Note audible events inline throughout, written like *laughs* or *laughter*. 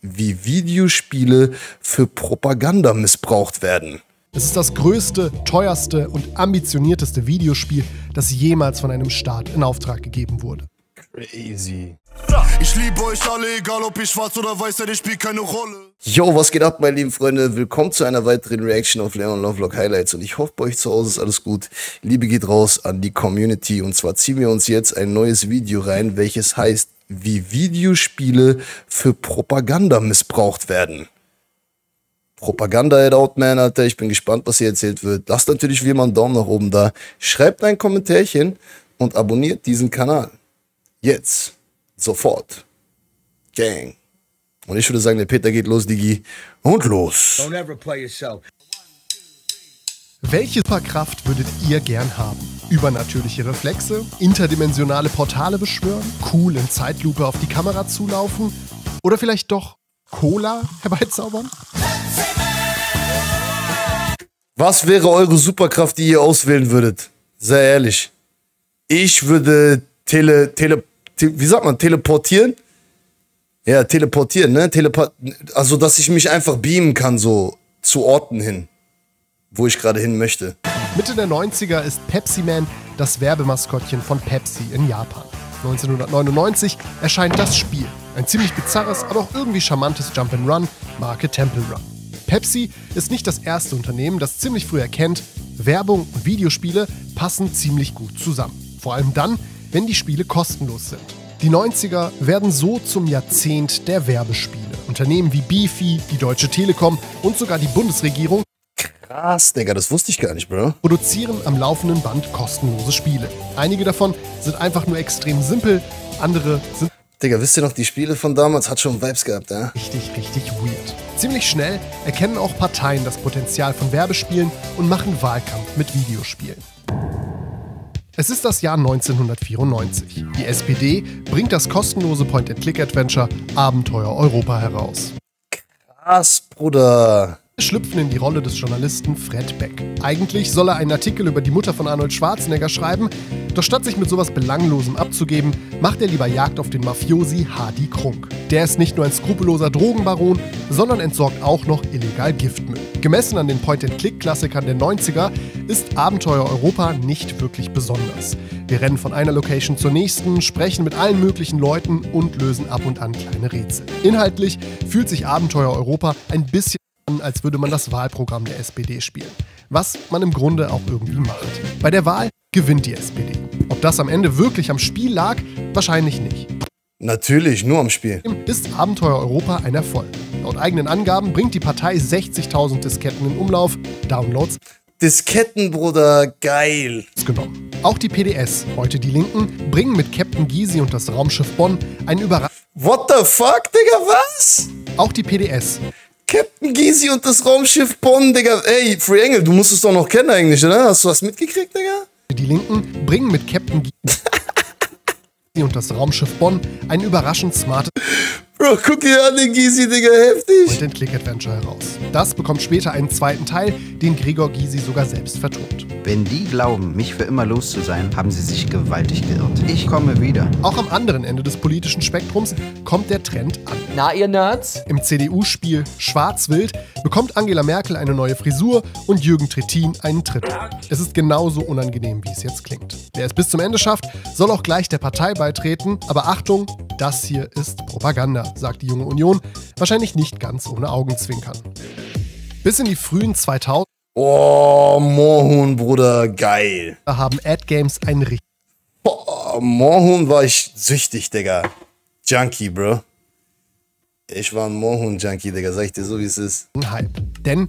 wie Videospiele für Propaganda missbraucht werden. Es ist das größte, teuerste und ambitionierteste Videospiel, das jemals von einem Staat in Auftrag gegeben wurde. Crazy. Ich liebe euch alle, egal ob ich schwarz oder weiß, denn ich spielt keine Rolle. Yo, was geht ab, meine lieben Freunde? Willkommen zu einer weiteren Reaction auf Leon Lovelock Highlights und ich hoffe, bei euch zu Hause ist alles gut. Liebe geht raus an die Community und zwar ziehen wir uns jetzt ein neues Video rein, welches heißt, wie Videospiele für Propaganda missbraucht werden. Propaganda Head Out Man, Alter. Ich bin gespannt, was hier erzählt wird. Lasst natürlich wie immer einen Daumen nach oben da. Schreibt ein Kommentärchen und abonniert diesen Kanal. Jetzt. Sofort. Gang. Und ich würde sagen, der Peter geht los, Digi. Und los. Welche Superkraft würdet ihr gern haben? Übernatürliche Reflexe? Interdimensionale Portale beschwören? Cool in Zeitlupe auf die Kamera zulaufen? Oder vielleicht doch Cola *laughs* herbeizaubern? Was wäre eure Superkraft, die ihr auswählen würdet? Sehr ehrlich. Ich würde tele, tele, te, wie sagt man, teleportieren? Ja, teleportieren, ne? Teleport, also, dass ich mich einfach beamen kann, so zu Orten hin, wo ich gerade hin möchte. Mitte der 90er ist Pepsi Man das Werbemaskottchen von Pepsi in Japan. 1999 erscheint das Spiel. Ein ziemlich bizarres, aber auch irgendwie charmantes Jump'n'Run, Marke Temple Run. Pepsi ist nicht das erste Unternehmen, das ziemlich früh erkennt, Werbung und Videospiele passen ziemlich gut zusammen. Vor allem dann, wenn die Spiele kostenlos sind. Die 90er werden so zum Jahrzehnt der Werbespiele. Unternehmen wie Beefy, die Deutsche Telekom und sogar die Bundesregierung Krass, Digga, das wusste ich gar nicht, Bro. produzieren am laufenden Band kostenlose Spiele. Einige davon sind einfach nur extrem simpel, andere sind Digga, wisst ihr noch, die Spiele von damals hat schon Vibes gehabt, ja? richtig, richtig weird. Ziemlich schnell erkennen auch Parteien das Potenzial von Werbespielen und machen Wahlkampf mit Videospielen. Es ist das Jahr 1994. Die SPD bringt das kostenlose Point-and-Click-Adventure Abenteuer Europa heraus. Krass, Bruder. Schlüpfen in die Rolle des Journalisten Fred Beck. Eigentlich soll er einen Artikel über die Mutter von Arnold Schwarzenegger schreiben, doch statt sich mit sowas Belanglosem abzugeben, macht er lieber Jagd auf den Mafiosi Hardy Krunk. Der ist nicht nur ein skrupelloser Drogenbaron, sondern entsorgt auch noch illegal Giftmüll. Gemessen an den Point-and-Click-Klassikern der 90er ist Abenteuer Europa nicht wirklich besonders. Wir rennen von einer Location zur nächsten, sprechen mit allen möglichen Leuten und lösen ab und an kleine Rätsel. Inhaltlich fühlt sich Abenteuer Europa ein bisschen als würde man das Wahlprogramm der SPD spielen. Was man im Grunde auch irgendwie macht. Bei der Wahl gewinnt die SPD. Ob das am Ende wirklich am Spiel lag, wahrscheinlich nicht. Natürlich, nur am Spiel. Ist Abenteuer Europa ein Erfolg. Laut eigenen Angaben bringt die Partei 60.000 Disketten in Umlauf, Downloads Disketten, Bruder, geil. genommen. Auch die PDS, heute die Linken, bringen mit Captain Gysi und das Raumschiff Bonn einen Überraschung. What the fuck, Digga, was? Auch die PDS, Captain Gysi und das Raumschiff Bonn, Digga. Ey, Free Engel, du musst es doch noch kennen eigentlich, oder? Hast du was mitgekriegt, Digga? die Linken, bringen mit Captain Gysi *laughs* und das Raumschiff Bonn ein überraschend smartes Bro, guck dir an den Gysi, Digga, heftig. Point-and-Click-Adventure heraus. Das bekommt später einen zweiten Teil, den Gregor Gysi sogar selbst vertont. Wenn die glauben, mich für immer los zu sein, haben sie sich gewaltig geirrt. Ich komme wieder. Auch am anderen Ende des politischen Spektrums kommt der Trend an. Na, ihr Nerds? Im CDU-Spiel Schwarz-Wild bekommt Angela Merkel eine neue Frisur und Jürgen Trittin einen Tritt. Es ist genauso unangenehm, wie es jetzt klingt. Wer es bis zum Ende schafft, soll auch gleich der Partei beitreten. Aber Achtung, das hier ist Propaganda, sagt die junge Union. Wahrscheinlich nicht ganz ohne Augenzwinkern. Bis in die frühen 2000er Oh, Moorhuhn, Bruder, geil. haben Ad-Games einen richtigen Oh, Moorhuhn war ich süchtig, Digga. Junkie, Bro. Ich war ein Moorhuhn-Junkie, Digga. Sag ich dir so, wie es ist. Hype. Denn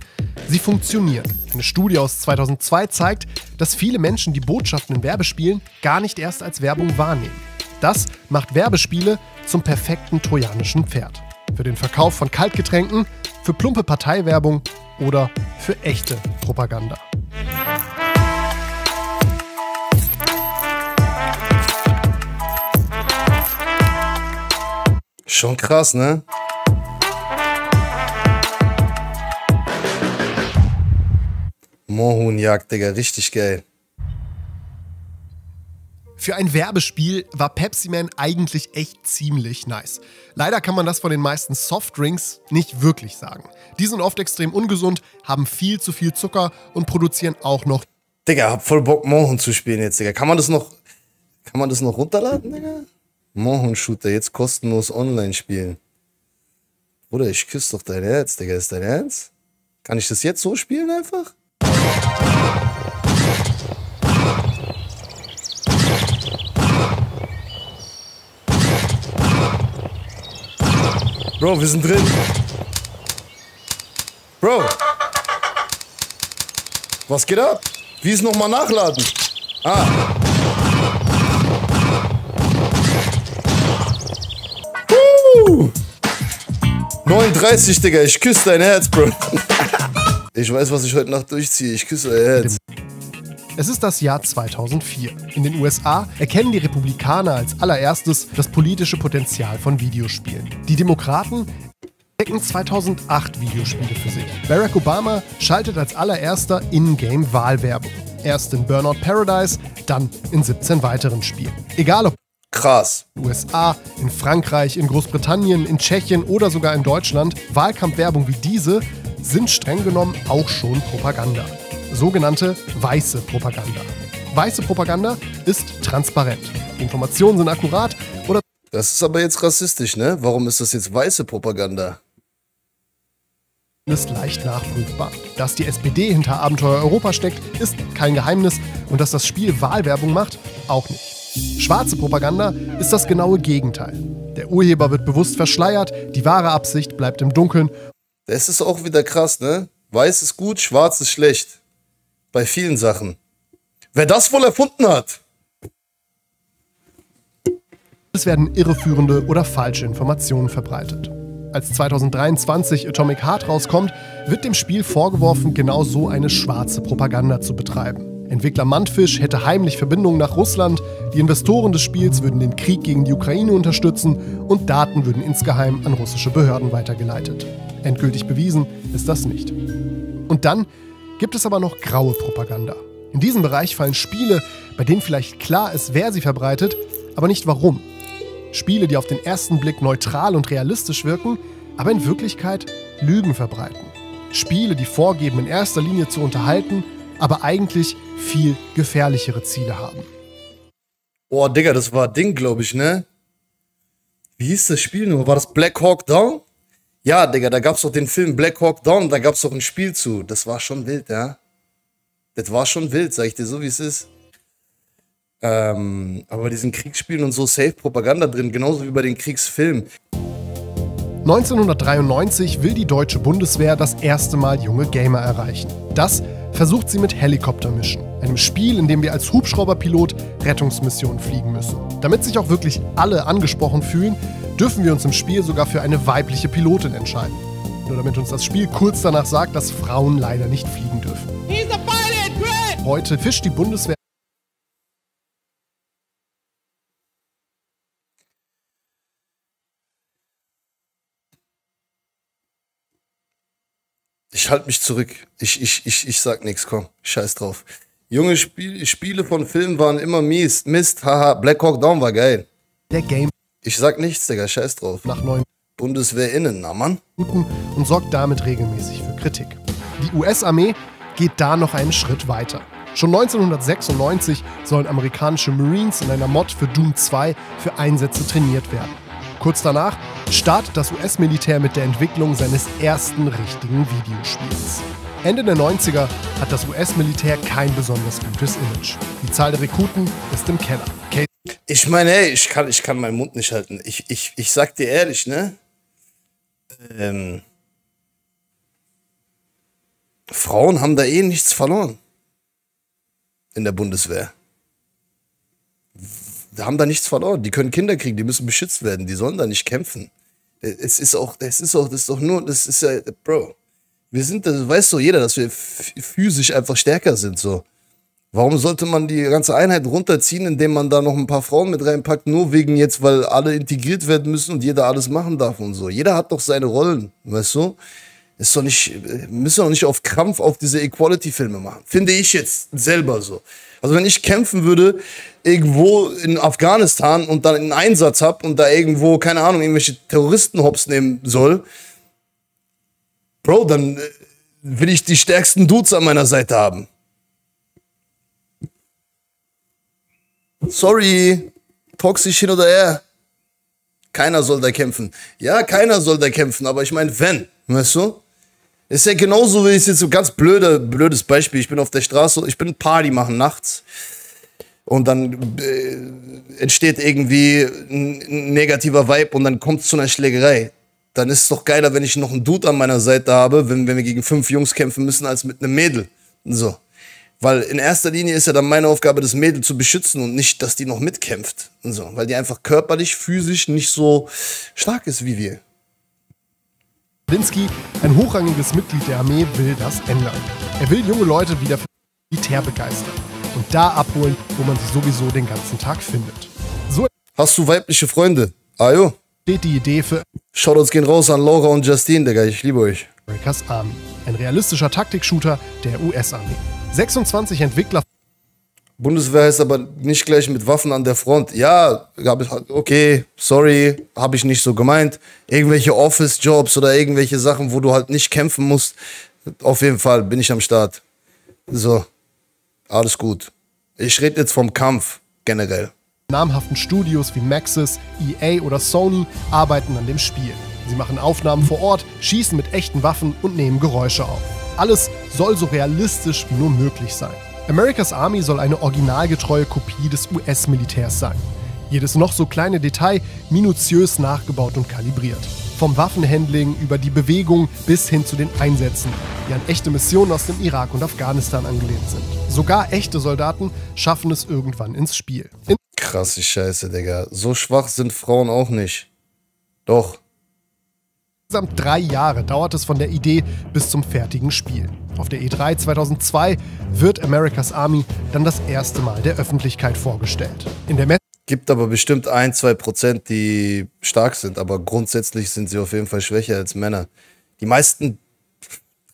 sie funktionieren. Eine Studie aus 2002 zeigt, dass viele Menschen die Botschaften in Werbespielen gar nicht erst als Werbung wahrnehmen. Das macht Werbespiele zum perfekten trojanischen Pferd. Für den Verkauf von Kaltgetränken, für plumpe Parteiwerbung oder für echte Propaganda. Schon krass, ne? Moorhuhnjagd, Digga. Richtig geil. Für ein Werbespiel war Pepsi Man eigentlich echt ziemlich nice. Leider kann man das von den meisten Softdrinks nicht wirklich sagen. Die sind oft extrem ungesund, haben viel zu viel Zucker und produzieren auch noch. Digga, hab voll Bock, Mohun zu spielen jetzt, Digga. Kann man das noch, kann man das noch runterladen, Digga? Mohun Shooter, jetzt kostenlos online spielen. Bruder, ich küsse doch dein Herz, Digga. Ist dein Ernst? Kann ich das jetzt so spielen einfach? Bro, wir sind drin. Bro. Was geht ab? Wie ist nochmal nachladen? Ah. Uh. 39, Digga. Ich küsse dein Herz, Bro. *laughs* Ich weiß, was ich heute Nacht durchziehe. Ich küsse euer Herz. Es ist das Jahr 2004. In den USA erkennen die Republikaner als allererstes das politische Potenzial von Videospielen. Die Demokraten entdecken 2008 Videospiele für sich. Barack Obama schaltet als allererster in-game Wahlwerbung. Erst in Burnout Paradise, dann in 17 weiteren Spielen. Egal ob Krass. in den USA, in Frankreich, in Großbritannien, in Tschechien oder sogar in Deutschland, Wahlkampfwerbung wie diese sind streng genommen auch schon Propaganda. Sogenannte weiße Propaganda. Weiße Propaganda ist transparent. Die Informationen sind akkurat oder Das ist aber jetzt rassistisch, ne? Warum ist das jetzt weiße Propaganda? ist leicht nachprüfbar. Dass die SPD hinter Abenteuer Europa steckt, ist kein Geheimnis und dass das Spiel Wahlwerbung macht, auch nicht. Schwarze Propaganda ist das genaue Gegenteil. Der Urheber wird bewusst verschleiert, die wahre Absicht bleibt im Dunkeln Das ist auch wieder krass, ne? Weiß ist gut, schwarz ist schlecht. Bei vielen Sachen. Wer das wohl erfunden hat? Es werden irreführende oder falsche Informationen verbreitet. Als 2023 Atomic Heart rauskommt, wird dem Spiel vorgeworfen, genau so eine schwarze Propaganda zu betreiben. Entwickler Mantfish hätte heimlich Verbindungen nach Russland, die Investoren des Spiels würden den Krieg gegen die Ukraine unterstützen und Daten würden insgeheim an russische Behörden weitergeleitet. Endgültig bewiesen ist das nicht. Und dann gibt es aber noch graue Propaganda. In diesem Bereich fallen Spiele, bei denen vielleicht klar ist, wer sie verbreitet, aber nicht warum. Spiele, die auf den ersten Blick neutral und realistisch wirken, aber in Wirklichkeit Lügen verbreiten. Spiele, die vorgeben, in erster Linie zu unterhalten, aber eigentlich viel gefährlichere Ziele haben. Oh, Digga, das war Ding, glaube ich, ne? Wie hieß das Spiel nur? War das Black Hawk Down? Ja, Digga, da gab's doch den Film Black Hawk Down, da gab's doch ein Spiel zu. Das war schon wild, ja? Das war schon wild, sag ich dir so, wie es ist. Ähm, aber bei diesen Kriegsspielen und so safe Propaganda drin, genauso wie bei den Kriegsfilmen. 1993 will die deutsche Bundeswehr das erste Mal junge Gamer erreichen. Das versucht sie mit Helicopter Mission, einem Spiel, in dem wir als Hubschrauberpilot Rettungsmissionen fliegen müssen. Damit sich auch wirklich alle angesprochen fühlen, dürfen wir uns im Spiel sogar für eine weibliche Pilotin entscheiden. Nur damit uns das Spiel kurz danach sagt, dass Frauen leider nicht fliegen dürfen. Heute fischt die Bundeswehr Ich halte mich zurück. Ich, ich, ich, ich sag nichts, komm. Scheiß drauf. Junge Spiel, Spiele von Filmen waren immer mies. Mist, haha. Black Hawk Down war geil. der Game Ich sag nichts, Digga. Scheiß drauf. nach neun Bundeswehr innen, na Mann. Und sorgt damit regelmäßig für Kritik. Die US-Armee geht da noch einen Schritt weiter. Schon 1996 sollen amerikanische Marines in einer Mod für Doom 2 für Einsätze trainiert werden. Kurz danach startet das US-Militär mit der Entwicklung seines ersten richtigen Videospiels. Ende der 90er hat das US-Militär kein besonders gutes Image. Die Zahl der Rekruten ist im Keller. Ich meine, ey, ich kann, ich kann meinen Mund nicht halten. Ich, ich, ich sag dir ehrlich, ne? Ähm, Frauen haben da eh nichts verloren. In der Bundeswehr. Die haben da nichts verloren. Die können Kinder kriegen, die müssen beschützt werden. Die sollen da nicht kämpfen. Es ist auch, das ist auch, das ist doch nur, das ist ja, Bro. Wir sind, das weiß doch jeder, dass wir physisch einfach stärker sind, so. Warum sollte man die ganze Einheit runterziehen, indem man da noch ein paar Frauen mit reinpackt, nur wegen jetzt, weil alle integriert werden müssen und jeder alles machen darf und so? Jeder hat doch seine Rollen, weißt du? Ist doch nicht, müssen doch nicht auf Krampf auf diese Equality-Filme machen. Finde ich jetzt selber so. Also wenn ich kämpfen würde irgendwo in Afghanistan und dann einen Einsatz habe und da irgendwo, keine Ahnung, irgendwelche Terroristen hops nehmen soll, Bro, dann äh, will ich die stärksten Dudes an meiner Seite haben. Sorry, toxisch hin oder her. Keiner soll da kämpfen. Ja, keiner soll da kämpfen, aber ich meine, wenn, weißt du? Ist ja genauso, wie es jetzt so ganz blöde, blödes Beispiel. Ich bin auf der Straße, ich bin Party machen nachts. Und dann äh, entsteht irgendwie ein negativer Vibe und dann kommt es zu einer Schlägerei. Dann ist es doch geiler, wenn ich noch einen Dude an meiner Seite habe, wenn, wenn wir gegen fünf Jungs kämpfen müssen, als mit einem Mädel. So. Weil in erster Linie ist ja dann meine Aufgabe, das Mädel zu beschützen und nicht, dass die noch mitkämpft. Und so. Weil die einfach körperlich, physisch nicht so stark ist wie wir. Linsky, ein hochrangiges Mitglied der Armee, will das ändern. Er will junge Leute wieder für Militär begeistern und da abholen, wo man sie sowieso den ganzen Tag findet. So Hast du weibliche Freunde? Ah jo. steht die Idee für Shoutouts gehen raus an Laura und Justine, Digga. Ich liebe euch. America's Army, ein realistischer Taktikshooter der US-Armee. 26 Entwickler Bundeswehr heißt aber nicht gleich mit Waffen an der Front. Ja, okay, sorry, habe ich nicht so gemeint. Irgendwelche Office-Jobs oder irgendwelche Sachen, wo du halt nicht kämpfen musst. Auf jeden Fall bin ich am Start. So, alles gut. Ich rede jetzt vom Kampf generell. namhaften Studios wie Maxis, EA oder Sony arbeiten an dem Spiel. Sie machen Aufnahmen vor Ort, schießen mit echten Waffen und nehmen Geräusche auf. Alles soll so realistisch wie nur möglich sein. America's Army soll eine originalgetreue Kopie des US-Militärs sein. Jedes noch so kleine Detail minutiös nachgebaut und kalibriert. Vom Waffenhandling über die Bewegung bis hin zu den Einsätzen, die an echte Missionen aus dem Irak und Afghanistan angelehnt sind. Sogar echte Soldaten schaffen es irgendwann ins Spiel. Krasse Scheiße, Digga. So schwach sind Frauen auch nicht. Doch. Insgesamt drei Jahre dauert es von der Idee bis zum fertigen Spiel. Auf der E3 2002 wird America's Army dann das erste Mal der Öffentlichkeit vorgestellt. In der Messe Gibt aber bestimmt ein, zwei Prozent, die stark sind, aber grundsätzlich sind sie auf jeden Fall schwächer als Männer. Die meisten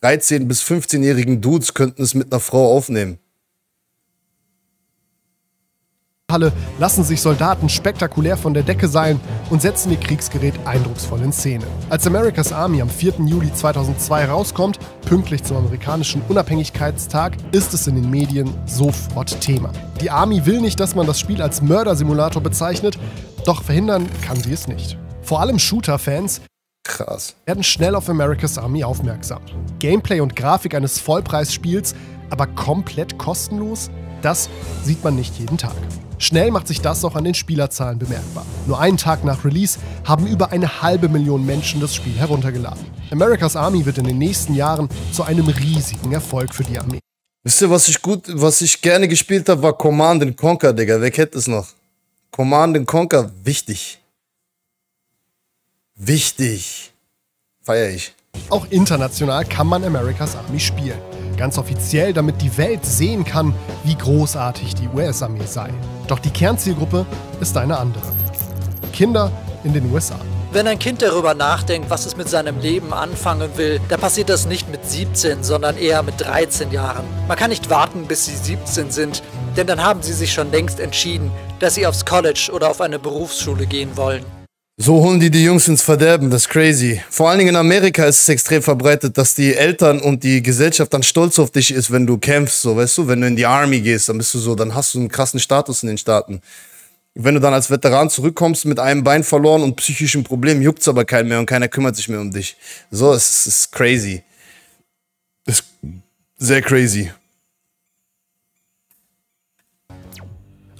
13- bis 15-jährigen Dudes könnten es mit einer Frau aufnehmen. Halle lassen sich Soldaten spektakulär von der Decke seilen und setzen ihr Kriegsgerät eindrucksvoll in Szene. Als America's Army am 4. Juli 2002 rauskommt, pünktlich zum amerikanischen Unabhängigkeitstag, ist es in den Medien sofort Thema. Die Army will nicht, dass man das Spiel als Mördersimulator bezeichnet, doch verhindern kann sie es nicht. Vor allem Shooter-Fans Krass. werden schnell auf America's Army aufmerksam. Gameplay und Grafik eines Vollpreisspiels, aber komplett kostenlos? Das sieht man nicht jeden Tag. Schnell macht sich das auch an den Spielerzahlen bemerkbar. Nur einen Tag nach Release haben über eine halbe Million Menschen das Spiel heruntergeladen. America's Army wird in den nächsten Jahren zu einem riesigen Erfolg für die Armee. Wisst ihr, was ich gut, was ich gerne gespielt habe, war Command and Conquer, Digga. Wer kennt es noch? Command and Conquer, wichtig. Wichtig. Feier ich. Auch international kann man America's Army spielen. Ganz offiziell, damit die Welt sehen kann, wie großartig die US-Armee sei. Doch die Kernzielgruppe ist eine andere. Kinder in den USA. Wenn ein Kind darüber nachdenkt, was es mit seinem Leben anfangen will, dann passiert das nicht mit 17, sondern eher mit 13 Jahren. Man kann nicht warten, bis sie 17 sind, denn dann haben sie sich schon längst entschieden, dass sie aufs College oder auf eine Berufsschule gehen wollen. So holen die die Jungs ins Verderben, das ist crazy. Vor allen Dingen in Amerika ist es extrem verbreitet, dass die Eltern und die Gesellschaft dann stolz auf dich ist, wenn du kämpfst, so, weißt du, wenn du in die Army gehst, dann bist du so, dann hast du einen krassen Status in den Staaten. Wenn du dann als Veteran zurückkommst mit einem Bein verloren und psychischen Problemen, juckt's aber keinen mehr und keiner kümmert sich mehr um dich. So, es ist, ist crazy. Es ist sehr crazy.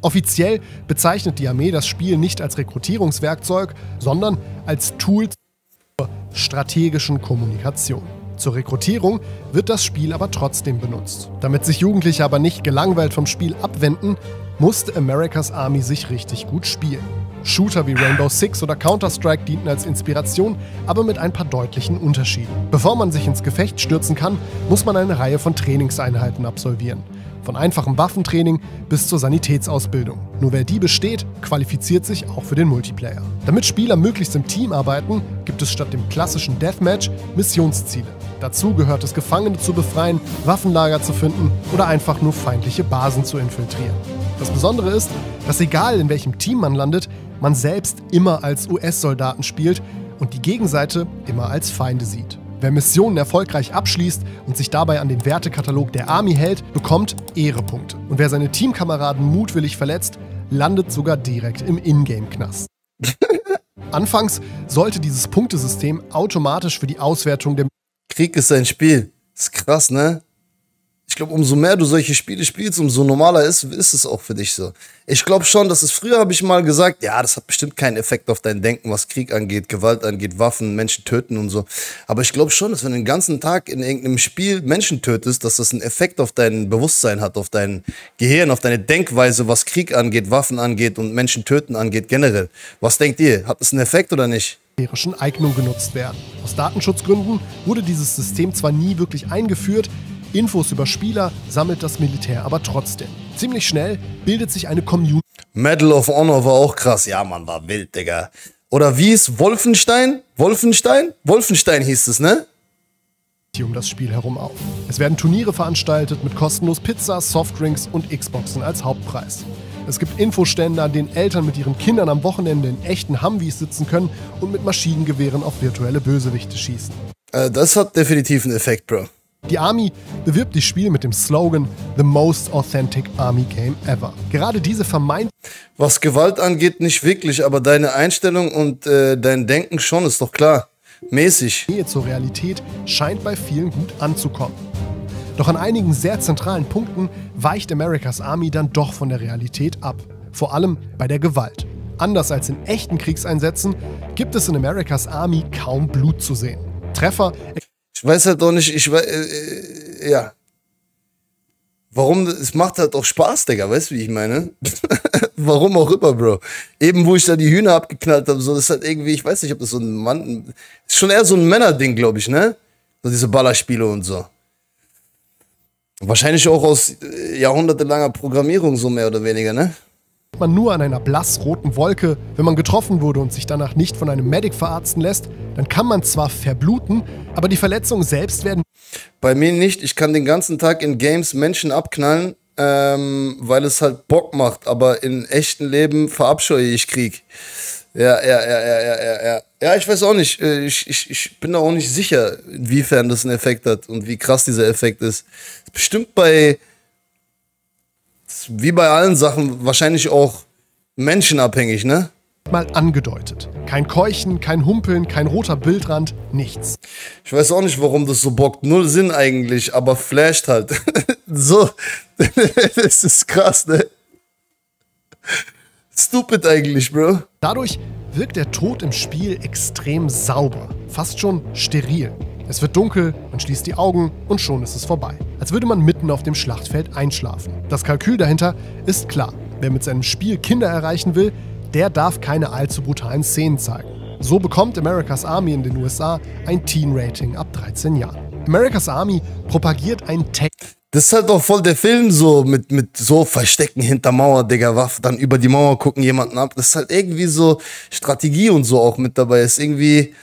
Offiziell bezeichnet die Armee das Spiel nicht als Rekrutierungswerkzeug, sondern als Tool zur strategischen Kommunikation. Zur Rekrutierung wird das Spiel aber trotzdem benutzt. Damit sich Jugendliche aber nicht gelangweilt vom Spiel abwenden, musste America's Army sich richtig gut spielen. Shooter wie Rainbow Six oder Counter-Strike dienten als Inspiration, aber mit ein paar deutlichen Unterschieden. Bevor man sich ins Gefecht stürzen kann, muss man eine Reihe von Trainingseinheiten absolvieren. Von einfachem Waffentraining bis zur Sanitätsausbildung. Nur wer die besteht, qualifiziert sich auch für den Multiplayer. Damit Spieler möglichst im Team arbeiten, gibt es statt dem klassischen Deathmatch Missionsziele. Dazu gehört es, Gefangene zu befreien, Waffenlager zu finden oder einfach nur feindliche Basen zu infiltrieren. Das Besondere ist, dass egal in welchem Team man landet, man selbst immer als US-Soldaten spielt und die Gegenseite immer als Feinde sieht. Wer Missionen erfolgreich abschließt und sich dabei an den Wertekatalog der Army hält, bekommt Ehrepunkte. Und wer seine Teamkameraden mutwillig verletzt, landet sogar direkt im Ingame-Knast. *laughs* Anfangs sollte dieses Punktesystem automatisch für die Auswertung der Krieg ist ein Spiel. ist krass, ne? Ich glaube, umso mehr du solche Spiele spielst, umso normaler ist, ist es auch für dich so. Ich glaube schon, dass es früher habe ich mal gesagt, ja, das hat bestimmt keinen Effekt auf dein Denken, was Krieg angeht, Gewalt angeht, Waffen, Menschen töten und so. Aber ich glaube schon, dass wenn du den ganzen Tag in irgendeinem Spiel Menschen tötest, dass das einen Effekt auf dein Bewusstsein hat, auf dein Gehirn, auf deine Denkweise, was Krieg angeht, Waffen angeht und Menschen töten angeht generell. Was denkt ihr? Hat das einen Effekt oder nicht? Eignung genutzt werden. Aus Datenschutzgründen wurde dieses System zwar nie wirklich eingeführt, Infos über Spieler sammelt das Militär aber trotzdem. Ziemlich schnell bildet sich eine Community. Medal of Honor war auch krass. Ja, man, war wild, Digga. Oder wie ist Wolfenstein? Wolfenstein? Wolfenstein hieß es, ne? um das Spiel herum auf. Es werden Turniere veranstaltet mit kostenlos Pizza, Softdrinks und Xboxen als Hauptpreis. Es gibt Infostände, an denen Eltern mit ihren Kindern am Wochenende in echten Humvees sitzen können und mit Maschinengewehren auf virtuelle Bösewichte schießen. Äh, das hat definitiv einen Effekt, Bro. Die Army bewirbt das Spiel mit dem Slogan The Most Authentic Army Game Ever. Gerade diese vermeint. Was Gewalt angeht, nicht wirklich, aber deine Einstellung und äh, dein Denken schon, ist doch klar. Mäßig. Nähe zur Realität scheint bei vielen gut anzukommen. Doch an einigen sehr zentralen Punkten weicht America's Army dann doch von der Realität ab. Vor allem bei der Gewalt. Anders als in echten Kriegseinsätzen gibt es in America's Army kaum Blut zu sehen. Treffer ich weiß halt doch nicht, ich weiß, äh, äh, ja. Warum, es macht halt auch Spaß, Digga, weißt du, wie ich meine? *laughs* Warum auch immer, Bro. Eben, wo ich da die Hühner abgeknallt habe, so, das ist halt irgendwie, ich weiß nicht, ob das so ein Mann, ist schon eher so ein Männerding, glaube ich, ne? So diese Ballerspiele und so. Wahrscheinlich auch aus äh, jahrhundertelanger Programmierung, so mehr oder weniger, ne? Man nur an einer blassroten Wolke. Wenn man getroffen wurde und sich danach nicht von einem Medic verarzten lässt, dann kann man zwar verbluten, aber die Verletzungen selbst werden. Bei mir nicht. Ich kann den ganzen Tag in Games Menschen abknallen, ähm, weil es halt Bock macht. Aber in echten Leben verabscheue ich Krieg. Ja, ja, ja, ja, ja, ja, ja. Ja, ich weiß auch nicht. Äh, ich, ich, ich bin da auch nicht sicher, inwiefern das einen Effekt hat und wie krass dieser Effekt ist. Bestimmt bei wie bei allen Sachen wahrscheinlich auch menschenabhängig, ne? Mal angedeutet. Kein Keuchen, kein Humpeln, kein roter Bildrand, nichts. Ich weiß auch nicht, warum das so bockt. Null Sinn eigentlich, aber flasht halt. *laughs* so. *laughs* das ist krass, ne? Stupid eigentlich, Bro. Dadurch wirkt der Tod im Spiel extrem sauber, fast schon steril. Es wird dunkel, man schließt die Augen und schon ist es vorbei. Als würde man mitten auf dem Schlachtfeld einschlafen. Das Kalkül dahinter ist klar. Wer mit seinem Spiel Kinder erreichen will, der darf keine allzu brutalen Szenen zeigen. So bekommt America's Army in den USA ein Teen-Rating ab 13 Jahren. America's Army propagiert ein Tech. Das ist halt doch voll der Film so mit, mit so Verstecken hinter Mauer, Digga, Waffe, dann über die Mauer gucken jemanden ab. Das ist halt irgendwie so Strategie und so auch mit dabei. Ist irgendwie,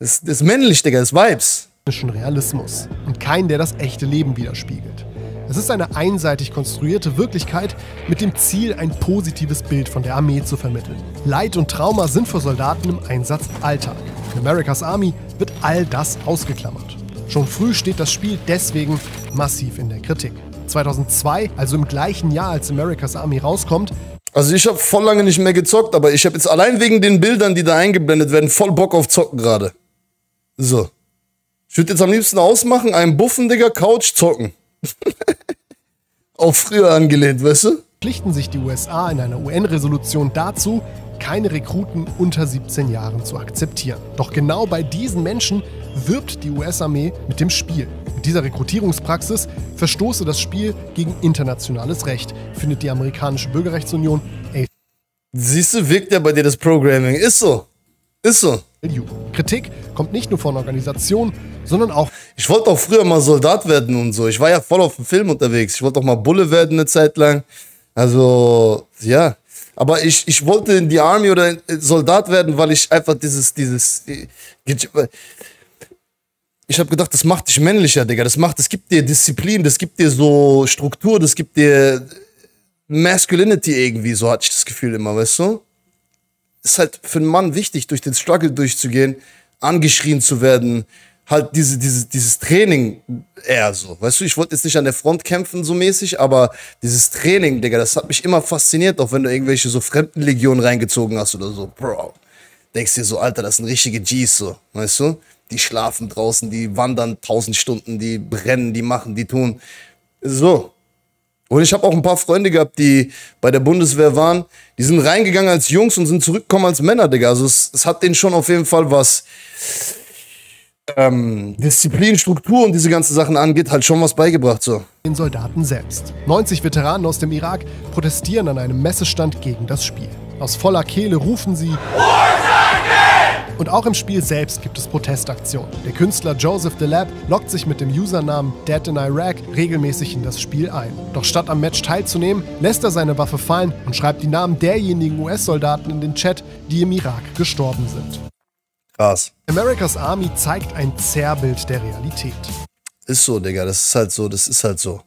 das, das ist männlich, Digga, das ist Vibes. Realismus und kein, der das echte Leben widerspiegelt. Es ist eine einseitig konstruierte Wirklichkeit mit dem Ziel, ein positives Bild von der Armee zu vermitteln. Leid und Trauma sind für Soldaten im Einsatz Alltag. In America's Army wird all das ausgeklammert. Schon früh steht das Spiel deswegen massiv in der Kritik. 2002, also im gleichen Jahr als America's Army rauskommt, also ich habe voll lange nicht mehr gezockt, aber ich habe jetzt allein wegen den Bildern, die da eingeblendet werden, voll Bock auf Zocken gerade. So. Ich würde jetzt am liebsten ausmachen, einen Buffen, Digga, Couch zocken. *laughs* auf früher angelehnt, weißt du? Pflichten sich die USA in einer UN-Resolution dazu, keine Rekruten unter 17 Jahren zu akzeptieren. Doch genau bei diesen Menschen wirbt die US-Armee mit dem Spiel. Mit dieser Rekrutierungspraxis verstoße das Spiel gegen internationales Recht, findet die amerikanische Bürgerrechtsunion. Siehst du, wirkt ja bei dir das Programming. Ist so. Ist so. Kritik kommt nicht nur von Organisationen, sondern auch. Ich wollte auch früher mal Soldat werden und so. Ich war ja voll auf dem Film unterwegs. Ich wollte auch mal Bulle werden eine Zeit lang. Also, ja. Aber ich, ich wollte in die Army oder Soldat werden, weil ich einfach dieses, dieses. ich habe gedacht, das macht dich männlicher, Digga. Das macht, das gibt dir Disziplin, das gibt dir so Struktur, das gibt dir Masculinity irgendwie, so hatte ich das Gefühl immer, weißt du? Ist halt für einen Mann wichtig, durch den Struggle durchzugehen, angeschrien zu werden, halt diese, diese, dieses Training eher so. Weißt du, ich wollte jetzt nicht an der Front kämpfen so mäßig, aber dieses Training, Digga, das hat mich immer fasziniert, auch wenn du irgendwelche so Fremdenlegionen reingezogen hast oder so. Bro, denkst dir so, Alter, das sind richtige Gs so, weißt du? Die schlafen draußen, die wandern tausend Stunden, die brennen, die machen, die tun. So. Und ich habe auch ein paar Freunde gehabt, die bei der Bundeswehr waren. Die sind reingegangen als Jungs und sind zurückgekommen als Männer, Digga. Also es, es hat denen schon auf jeden Fall was ähm, Disziplin, Struktur und diese ganzen Sachen angeht, halt schon was beigebracht so. Den Soldaten selbst. 90 Veteranen aus dem Irak protestieren an einem Messestand gegen das Spiel. Aus voller Kehle rufen sie und auch im Spiel selbst gibt es Protestaktionen. Der Künstler Joseph DeLab lockt sich mit dem Usernamen Dead in Iraq regelmäßig in das Spiel ein. Doch statt am Match teilzunehmen, lässt er seine Waffe fallen und schreibt die Namen derjenigen US-Soldaten in den Chat, die im Irak gestorben sind. Krass. America's Army zeigt ein Zerrbild der Realität. Ist so, Digga. Das ist halt so, das ist halt so.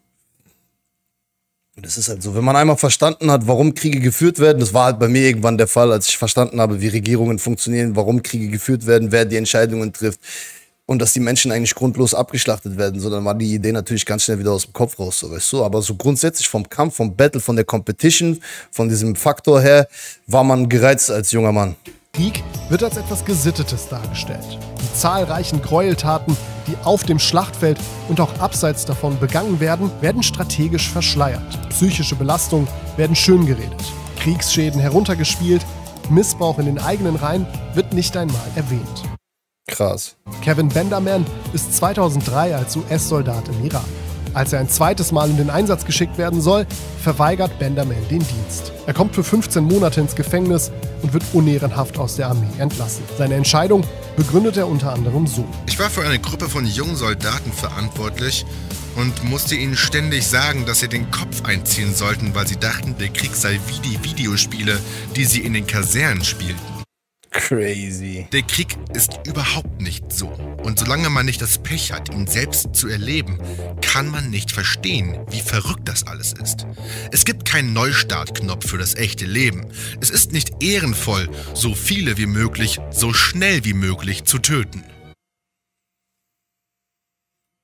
Das ist halt so, wenn man einmal verstanden hat, warum Kriege geführt werden, das war halt bei mir irgendwann der Fall, als ich verstanden habe, wie Regierungen funktionieren, warum Kriege geführt werden, wer die Entscheidungen trifft und dass die Menschen eigentlich grundlos abgeschlachtet werden, dann war die Idee natürlich ganz schnell wieder aus dem Kopf raus, so weißt du. Aber so grundsätzlich vom Kampf, vom Battle, von der Competition, von diesem Faktor her, war man gereizt als junger Mann. Krieg wird als etwas Gesittetes dargestellt. Die zahlreichen Gräueltaten, die auf dem Schlachtfeld und auch abseits davon begangen werden, werden strategisch verschleiert. Psychische Belastungen werden schön geredet. Kriegsschäden heruntergespielt, Missbrauch in den eigenen Reihen wird nicht einmal erwähnt. Krass. Kevin Benderman ist 2003 als US-Soldat im Irak. Als er ein zweites Mal in den Einsatz geschickt werden soll, verweigert Benderman den Dienst. Er kommt für 15 Monate ins Gefängnis und wird unehrenhaft aus der Armee entlassen. Seine Entscheidung begründet er unter anderem so. Ich war für eine Gruppe von jungen Soldaten verantwortlich und musste ihnen ständig sagen, dass sie den Kopf einziehen sollten, weil sie dachten, der Krieg sei wie die Videospiele, die sie in den Kasernen spielten. Crazy. Der Krieg ist überhaupt nicht so. Und solange man nicht das Pech hat, ihn selbst zu erleben, kann man nicht verstehen, wie verrückt das alles ist. Es gibt keinen Neustartknopf für das echte Leben. Es ist nicht ehrenvoll, so viele wie möglich, so schnell wie möglich zu töten.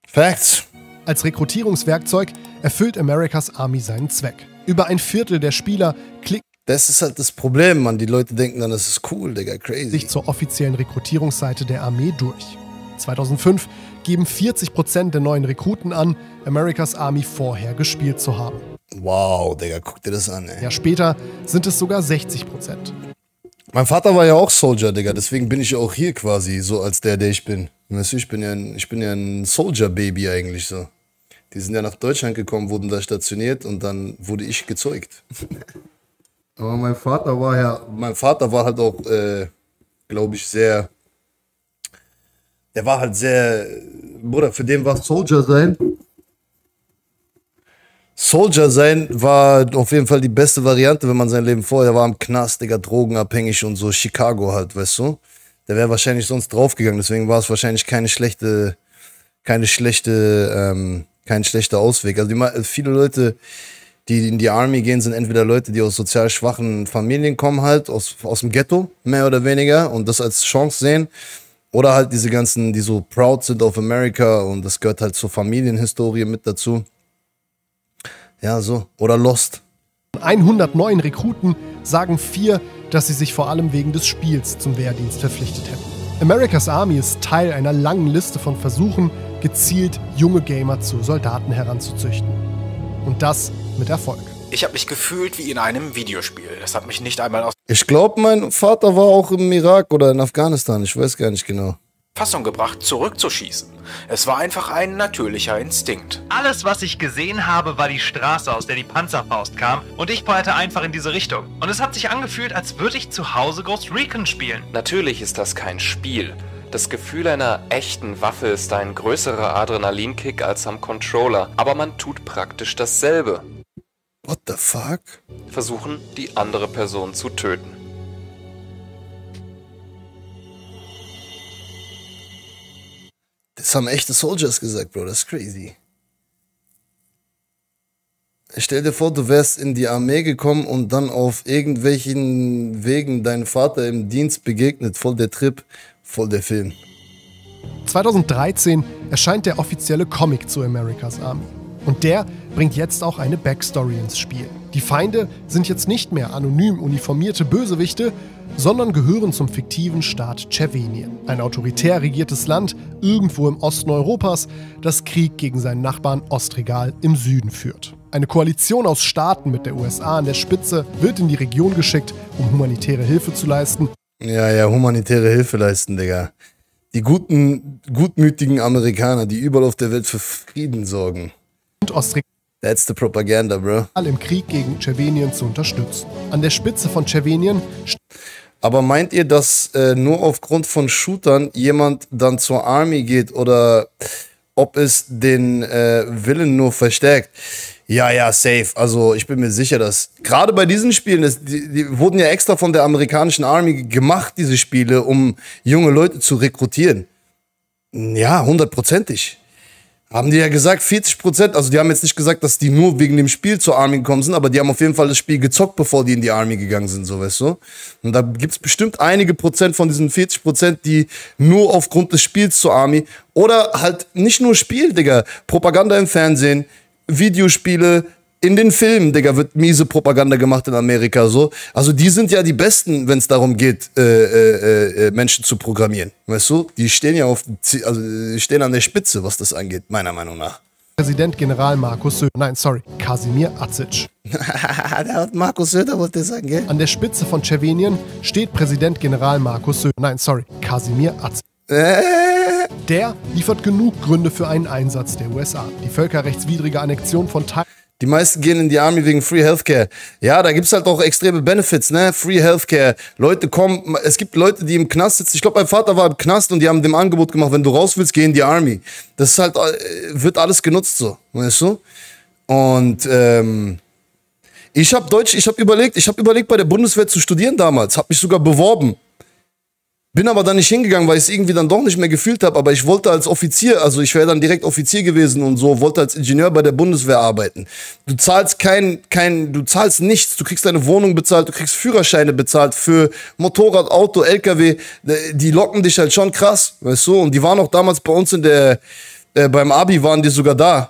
Facts. Als Rekrutierungswerkzeug erfüllt America's Army seinen Zweck. Über ein Viertel der Spieler klicken Das ist halt das Problem, Mann. Die Leute denken dann, das ist cool, Digga, crazy. sich zur offiziellen Rekrutierungsseite der Armee durch. 2005 geben 40% der neuen Rekruten an, America's Army vorher gespielt zu haben. Wow, Digga, guck dir das an, ey. Jahr später sind es sogar 60%. Mein Vater war ja auch Soldier, Digga, deswegen bin ich ja auch hier quasi so als der, der ich bin. Weißt du, ich bin ja ein, ich bin ja ein Soldier-Baby eigentlich so. Die sind ja nach Deutschland gekommen, wurden da stationiert und dann wurde ich gezeugt. *laughs* Aber mein Vater war ja, mein Vater war halt auch, äh, glaube ich, sehr, der war halt sehr, Bruder, für den war Soldier sein. Soldier sein war auf jeden Fall die beste Variante, wenn man sein Leben vorher war am Knast, Digga, drogenabhängig und so Chicago halt, weißt du? Der wäre wahrscheinlich sonst draufgegangen, deswegen war es wahrscheinlich keine schlechte, keine schlechte, ähm, kein schlechter Ausweg. Also die, viele Leute, die in die Army gehen, sind entweder Leute, die aus sozial schwachen Familien kommen halt, aus, aus dem Ghetto, mehr oder weniger, und das als Chance sehen. Oder halt diese ganzen, die so proud sind auf America und das gehört halt zur Familienhistorie mit dazu. Ja, so. Oder Lost. 109 Rekruten sagen vier, dass sie sich vor allem wegen des Spiels zum Wehrdienst verpflichtet hätten. America's Army ist Teil einer langen Liste von Versuchen, gezielt junge Gamer zu Soldaten heranzuzüchten. Und das mit Erfolg. Ich habe mich gefühlt wie in einem Videospiel. Das hat mich nicht einmal aus Ich glaube, mein Vater war auch im Irak oder in Afghanistan. Ich weiß gar nicht genau. Fassung gebracht, zurückzuschießen. Es war einfach ein natürlicher Instinkt. Alles, was ich gesehen habe, war die Straße, aus der die Panzerfaust kam, und ich feuerte einfach in diese Richtung. Und es hat sich angefühlt, als würde ich zu Hause Ghost Recon spielen. Natürlich ist das kein Spiel. Das Gefühl einer echten Waffe ist ein größerer Adrenalinkick als am Controller, aber man tut praktisch dasselbe. What the fuck? Versuchen, die andere Person zu töten. Das haben echte Soldiers gesagt, Bro. Das ist crazy. Stell dir vor, du wärst in die Armee gekommen und dann auf irgendwelchen Wegen deinem Vater im Dienst begegnet. Voll der Trip, voll der Film. 2013 erscheint der offizielle Comic zu America's Army. Und der bringt jetzt auch eine Backstory ins Spiel. Die Feinde sind jetzt nicht mehr anonym uniformierte Bösewichte, sondern gehören zum fiktiven Staat Tschetschenien, ein autoritär regiertes Land irgendwo im Osten Europas, das Krieg gegen seinen Nachbarn Ostregal im Süden führt. Eine Koalition aus Staaten mit der USA an der Spitze wird in die Region geschickt, um humanitäre Hilfe zu leisten. Ja, ja, humanitäre Hilfe leisten, Digga. Die guten, gutmütigen Amerikaner, die überall auf der Welt für Frieden sorgen. Und Ostregal That's the propaganda, bro. im Krieg gegen Tschetschenien zu unterstützen. An der Spitze von Tschetschenien Aber meint ihr, dass äh, nur aufgrund von Shootern jemand dann zur Army geht oder ob es den äh, Willen nur verstärkt? Ja, ja, safe. Also ich bin mir sicher, dass gerade bei diesen Spielen, das, die, die wurden ja extra von der amerikanischen Army gemacht, diese Spiele, um junge Leute zu rekrutieren. Ja, hundertprozentig. Haben die ja gesagt, 40 Prozent, also die haben jetzt nicht gesagt, dass die nur wegen dem Spiel zur Army gekommen sind, aber die haben auf jeden Fall das Spiel gezockt, bevor die in die Army gegangen sind, so weißt du. Und da gibt's bestimmt einige Prozent von diesen 40 Prozent, die nur aufgrund des Spiels zur Army oder halt nicht nur Spiel, Digga, Propaganda im Fernsehen, Videospiele, in den Filmen, Digga, wird miese Propaganda gemacht in Amerika so. Also die sind ja die Besten, wenn es darum geht, äh, äh, äh, Menschen zu programmieren. Weißt du? Die stehen ja auf, also die stehen an der Spitze, was das angeht, meiner Meinung nach. Präsident General Markus Söder, nein, sorry, Kasimir Azic. *laughs* der hat Markus Söder, wollte ich sagen, gell? An der Spitze von Tschetschenien steht Präsident General Markus Söder, nein, sorry, Kasimir Azic. Äh, Der liefert genug Gründe für einen Einsatz der USA. Die völkerrechtswidrige Annexion von Teilen Die meisten gehen in die Army wegen Free Healthcare. Ja, da gibt's halt auch extreme Benefits, ne? Free Healthcare. Leute kommen, es gibt Leute, die im Knast sitzen. Ich glaube, mein Vater war im Knast und die haben dem Angebot gemacht, wenn du raus willst, geh in die Army. Das ist halt, äh, wird alles genutzt so, weißt du? Und ähm, ich habe Deutsch, ich habe überlegt, ich habe überlegt, bei der Bundeswehr zu studieren damals, habe mich sogar beworben. Bin aber dann nicht hingegangen, weil ich es irgendwie dann doch nicht mehr gefühlt habe. Aber ich wollte als Offizier, also ich wäre dann direkt Offizier gewesen und so, wollte als Ingenieur bei der Bundeswehr arbeiten. Du zahlst kein, kein, du zahlst nichts. Du kriegst deine Wohnung bezahlt, du kriegst Führerscheine bezahlt für Motorrad, Auto, LKW. Die locken dich halt schon krass, weißt du? Und die waren auch damals bei uns in der, äh, beim Abi waren die sogar da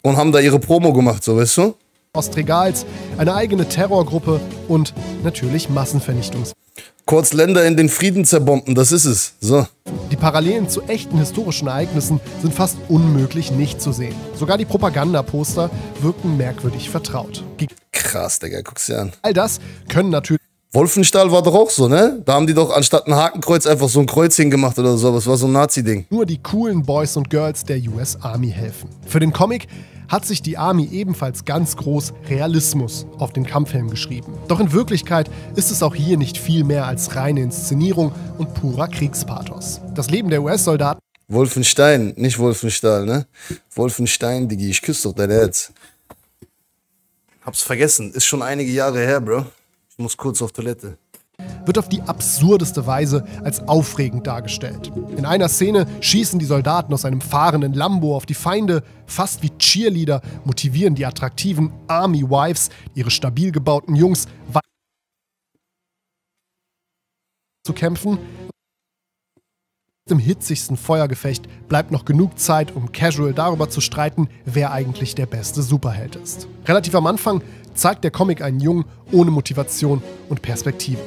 und haben da ihre Promo gemacht, so weißt du? Ostregals, eine eigene Terrorgruppe und natürlich Massenvernichtungs. Kurz Länder in den Frieden zerbomben, das ist es. So. Die Parallelen zu echten historischen Ereignissen sind fast unmöglich nicht zu sehen. Sogar die Propagandaposter wirken merkwürdig vertraut. Krass, Digga, guck's dir an. all das können natürlich Wolfenstahl war doch auch so, ne? Da haben die doch anstatt ein Hakenkreuz einfach so ein Kreuz hingemacht oder so. Das war so ein Nazi-Ding. nur die coolen Boys und Girls der US Army helfen. Für den Comic hat sich die Army ebenfalls ganz groß Realismus auf den Kampfhelm geschrieben. Doch in Wirklichkeit ist es auch hier nicht viel mehr als reine Inszenierung und purer Kriegspathos. Das Leben der US-Soldaten Wolfenstein, nicht Wolfenstahl, ne? Wolfenstein, Digi, ich küsse doch dein Herz. Hab's vergessen, ist schon einige Jahre her, Bro. Ich muss kurz auf Toilette. Wird auf die absurdeste Weise als aufregend dargestellt. In einer Szene schießen die Soldaten aus einem fahrenden Lambo auf die Feinde, fast wie Cheerleader motivieren die attraktiven Army Wives ihre stabil gebauten Jungs zu kämpfen. Im hitzigsten Feuergefecht bleibt noch genug Zeit, um casual darüber zu streiten, wer eigentlich der beste Superheld ist. Relativ am Anfang zeigt der Comic einen Jungen ohne Motivation und Perspektive.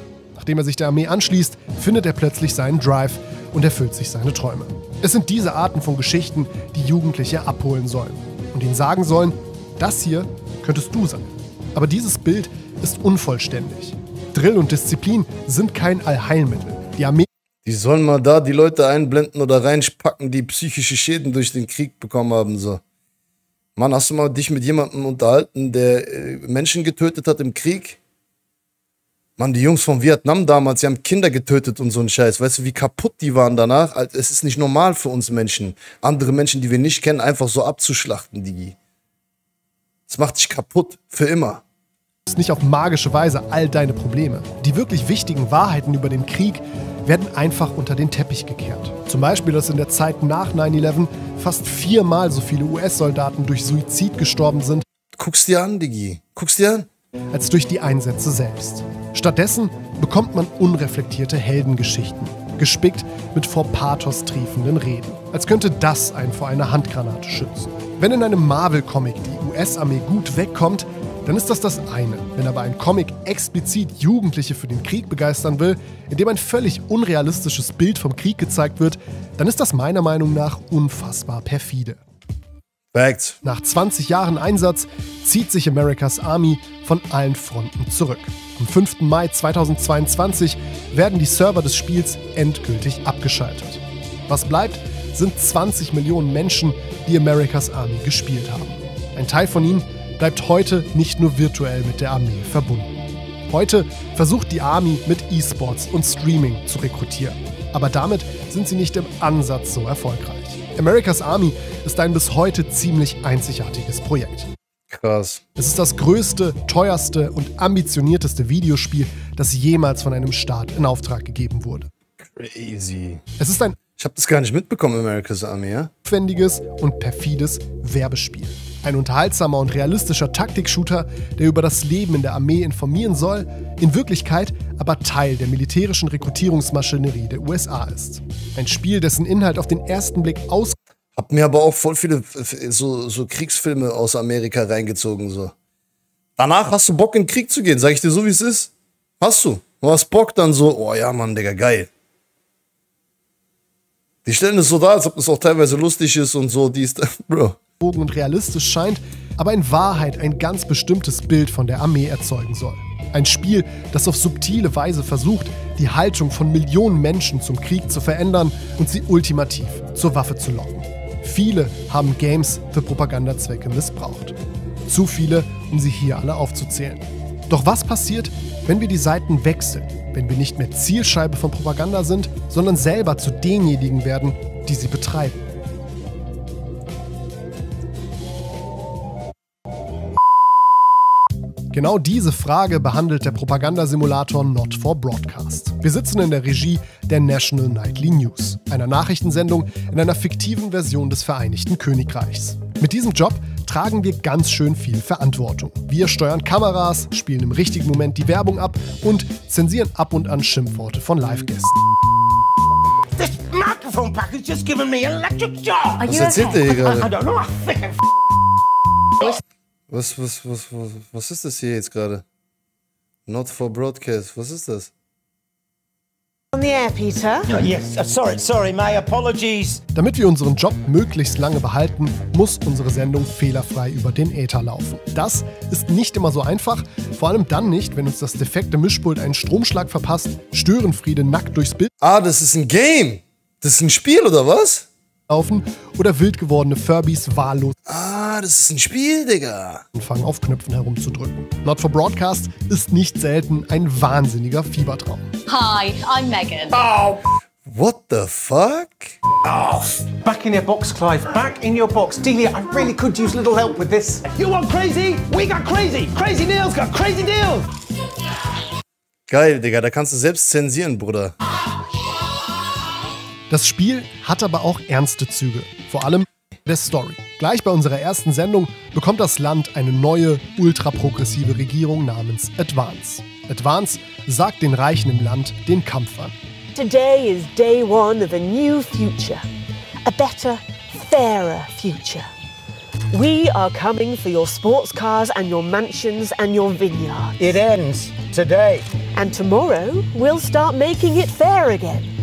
Nachdem er sich der Armee anschließt, findet er plötzlich seinen Drive und erfüllt sich seine Träume. Es sind diese Arten von Geschichten, die Jugendliche abholen sollen und ihnen sagen sollen, das hier könntest du sein. Aber dieses Bild ist unvollständig. Drill und Disziplin sind kein Allheilmittel. Die Armee Die sollen mal da die Leute einblenden oder reinpacken, die psychische Schäden durch den Krieg bekommen haben. So. Mann, hast du mal dich mit jemandem unterhalten, der äh, Menschen getötet hat im Krieg? Mann, die Jungs von Vietnam damals, die haben Kinder getötet und so ein Scheiß. Weißt du, wie kaputt die waren danach? Es ist nicht normal für uns Menschen, andere Menschen, die wir nicht kennen, einfach so abzuschlachten, Digi. Das macht dich kaputt. Für immer. nicht auf magische Weise all deine Probleme. Die wirklich wichtigen Wahrheiten über den Krieg werden einfach unter den Teppich gekehrt. Zum Beispiel, dass in der Zeit nach 9-11 fast viermal so viele US-Soldaten durch Suizid gestorben sind. Guck's dir an, Diggi. Guck's dir an. Als durch die Einsätze selbst. Stattdessen bekommt man unreflektierte Heldengeschichten, gespickt mit vor Pathos triefenden Reden. Als könnte das einen vor einer Handgranate schützen. Wenn in einem Marvel-Comic die US-Armee gut wegkommt, dann ist das das eine. Wenn aber ein Comic explizit Jugendliche für den Krieg begeistern will, indem ein völlig unrealistisches Bild vom Krieg gezeigt wird, dann ist das meiner Meinung nach unfassbar perfide. Facts. Nach 20 Jahren Einsatz zieht sich America's Army von allen Fronten zurück. Am 5. Mai 2022 werden die Server des Spiels endgültig abgeschaltet. Was bleibt, sind 20 Millionen Menschen, die America's Army gespielt haben. Ein Teil von ihnen bleibt heute nicht nur virtuell mit der Armee verbunden. Heute versucht die Army mit E-Sports und Streaming zu rekrutieren. Aber damit sind sie nicht im Ansatz so erfolgreich. America's Army ist ein bis heute ziemlich einzigartiges Projekt. Krass. Es ist das größte, teuerste und ambitionierteste Videospiel, das jemals von einem Staat in Auftrag gegeben wurde. Crazy. Es ist ein Ich habe das gar nicht mitbekommen, America's Army, ja? aufwendiges und perfides Werbespiel. Ein unterhaltsamer und realistischer Taktikshooter, der über das Leben in der Armee informieren soll, in Wirklichkeit aber Teil der militärischen Rekrutierungsmaschinerie der USA ist. Ein Spiel, dessen Inhalt auf den ersten Blick aus Hab mir aber auch voll viele äh, so, so Kriegsfilme aus Amerika reingezogen. So. Danach hast du Bock in den Krieg zu gehen, sag ich dir so, wie es ist. Hast du. Du hast Bock dann so, oh ja, Mann, Digga, geil. Die stellen es so dar, als ob es auch teilweise lustig ist und so, dies, da, *laughs* Bro. Ausgewogen und realistisch scheint, aber in Wahrheit ein ganz bestimmtes Bild von der Armee erzeugen soll. Ein Spiel, das auf subtile Weise versucht, die Haltung von Millionen Menschen zum Krieg zu verändern und sie ultimativ zur Waffe zu locken. Viele haben Games für Propagandazwecke missbraucht. Zu viele, um sie hier alle aufzuzählen. Doch was passiert, wenn wir die Seiten wechseln, wenn wir nicht mehr Zielscheibe von Propaganda sind, sondern selber zu denjenigen werden, die sie betreiben? Genau diese Frage behandelt der Propagandasimulator Not for Broadcast. Wir sitzen in der Regie der National Nightly News, einer Nachrichtensendung in einer fiktiven Version des Vereinigten Königreichs. Mit diesem Job tragen wir ganz schön viel Verantwortung. Wir steuern Kameras, spielen im richtigen Moment die Werbung ab und zensieren ab und an Schimpfworte von Live-Gästen. This microphone package just given me electric shock. Was erzählt der hier I, I gerade? don't know. I Was, was, was, was, was ist das hier jetzt gerade? Not for Broadcast, was ist das? On the air, Peter. Oh, yes, uh, sorry, sorry, my apologies. Damit wir unseren Job möglichst lange behalten, muss unsere Sendung fehlerfrei über den Äther laufen. Das ist nicht immer so einfach, vor allem dann nicht, wenn uns das defekte Mischpult einen Stromschlag verpasst, Störenfriede nackt durchs Bild Ah, das ist ein Game. Das ist ein Spiel, oder was? Laufen oder wild gewordene Furbies wahllos Ah, das ist ein Spiel, Digga. anfangen, auf Knöpfen herumzudrücken. Not for Broadcast ist nicht selten ein wahnsinniger Fiebertraum. Hi, I'm Megan. What the fuck? Back in your box, Clive. Back in your box. Delia, I really could use a little help with this. You want crazy? We got crazy. Crazy Neil's got crazy deals. Geil, Digga, da kannst du selbst zensieren, Bruder. Das Spiel hat aber auch ernste Züge, vor allem der Story. Gleich bei unserer ersten Sendung bekommt das Land eine neue, ultraprogressive Regierung namens Advance. Advance sagt den Reichen im Land den Kampf an. Today is day one of a new future. A better, fairer future. We are coming for your sports cars and your mansions and your vineyards. It ends today. And tomorrow, we'll start making it fair again.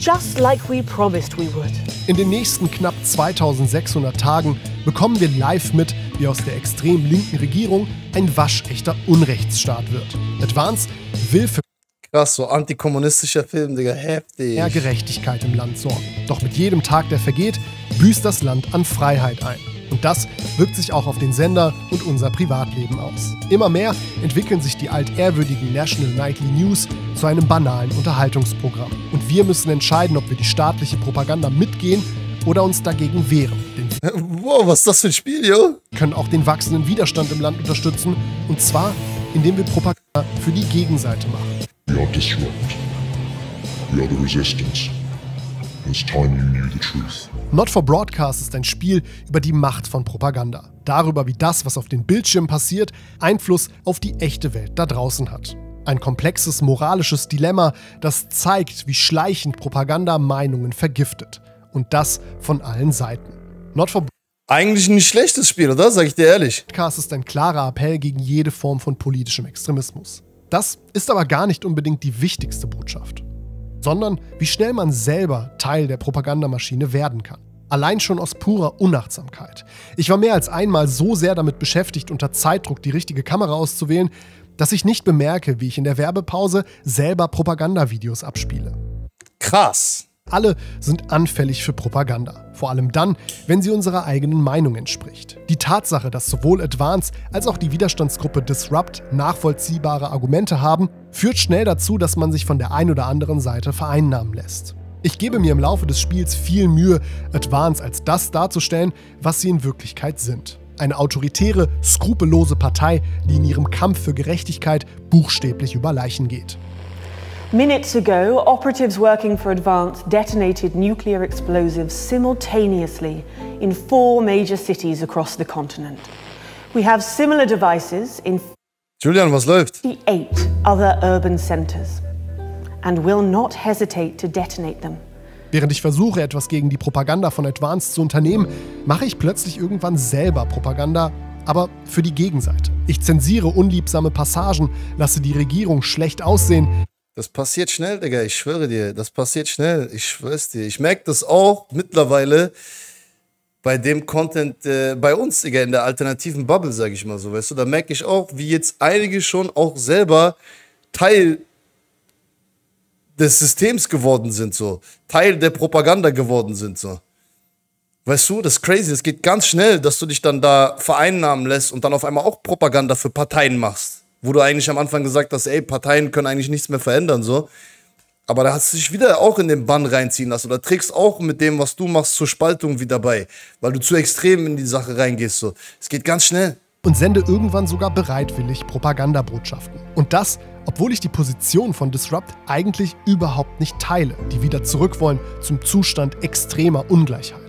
Just like we promised we would. In den nächsten knapp 2600 Tagen bekommen wir live mit, wie aus der extrem linken Regierung ein waschechter Unrechtsstaat wird. Advance will für Krass, so antikommunistischer Film, Digga, heftig. mehr Gerechtigkeit im Land sorgen. Doch mit jedem Tag, der vergeht, büßt das Land an Freiheit ein. Und das wirkt sich auch auf den Sender und unser Privatleben aus. Immer mehr entwickeln sich die altehrwürdigen National Nightly News zu einem banalen Unterhaltungsprogramm. Und wir müssen entscheiden, ob wir die staatliche Propaganda mitgehen oder uns dagegen wehren. Denn Wow, was ist das für ein Spiel, yo? wir können auch den wachsenden Widerstand im Land unterstützen. Und zwar, indem wir Propaganda für die Gegenseite machen. We are the resistance. It's time you knew the truth. Not for Broadcast ist ein Spiel über die Macht von Propaganda. Darüber, wie das, was auf den Bildschirmen passiert, Einfluss auf die echte Welt da draußen hat. Ein komplexes moralisches Dilemma, das zeigt, wie schleichend Propaganda Meinungen vergiftet. Und das von allen Seiten. Not for Eigentlich ein nicht schlechtes Spiel, oder? Sag ich dir ehrlich. Broadcast ist ein klarer Appell gegen jede Form von politischem Extremismus. Das ist aber gar nicht unbedingt die wichtigste Botschaft, sondern wie schnell man selber Teil der Propagandamaschine werden kann. Allein schon aus purer Unachtsamkeit. Ich war mehr als einmal so sehr damit beschäftigt, unter Zeitdruck die richtige Kamera auszuwählen, dass ich nicht bemerke, wie ich in der Werbepause selber Propagandavideos abspiele. Krass. Alle sind anfällig für Propaganda. Vor allem dann, wenn sie unserer eigenen Meinung entspricht. Die Tatsache, dass sowohl Advance als auch die Widerstandsgruppe Disrupt nachvollziehbare Argumente haben, führt schnell dazu, dass man sich von der ein oder anderen Seite vereinnahmen lässt. Ich gebe mir im Laufe des Spiels viel Mühe, Advance als das darzustellen, was sie in Wirklichkeit sind. Eine autoritäre, skrupellose Partei, die in ihrem Kampf für Gerechtigkeit buchstäblich über Leichen geht. Minutes ago, operatives working for Advance detonated nuclear explosives simultaneously in four major cities across the continent. We have similar devices in Julian, was läuft? 58 other urban centers and will not hesitate to detonate them. Während ich versuche, etwas gegen die Propaganda von Advance zu unternehmen, mache ich plötzlich irgendwann selber Propaganda, aber für die Gegenseite. Ich zensiere unliebsame Passagen, lasse die Regierung schlecht aussehen. Das passiert schnell, Digga, ich schwöre dir. Das passiert schnell, ich schwör's dir. Ich merke das auch mittlerweile bei dem Content äh, bei uns, Digga, in der alternativen Bubble, sag ich mal so, weißt du. Da merke ich auch, wie jetzt einige schon auch selber Teil des Systems geworden sind, so. Teil der Propaganda geworden sind, so. Weißt du, das ist crazy. Es geht ganz schnell, dass du dich dann da vereinnahmen lässt und dann auf einmal auch Propaganda für Parteien machst. Wo du eigentlich am Anfang gesagt hast, ey, Parteien können eigentlich nichts mehr verändern, so. Aber da hast du dich wieder auch in den Bann reinziehen lassen oder trägst auch mit dem, was du machst, zur Spaltung wieder bei, weil du zu extrem in die Sache reingehst, so. Es geht ganz schnell. Und sende irgendwann sogar bereitwillig Propagandabotschaften. Und das, obwohl ich die Position von Disrupt eigentlich überhaupt nicht teile, die wieder zurück wollen zum Zustand extremer Ungleichheit.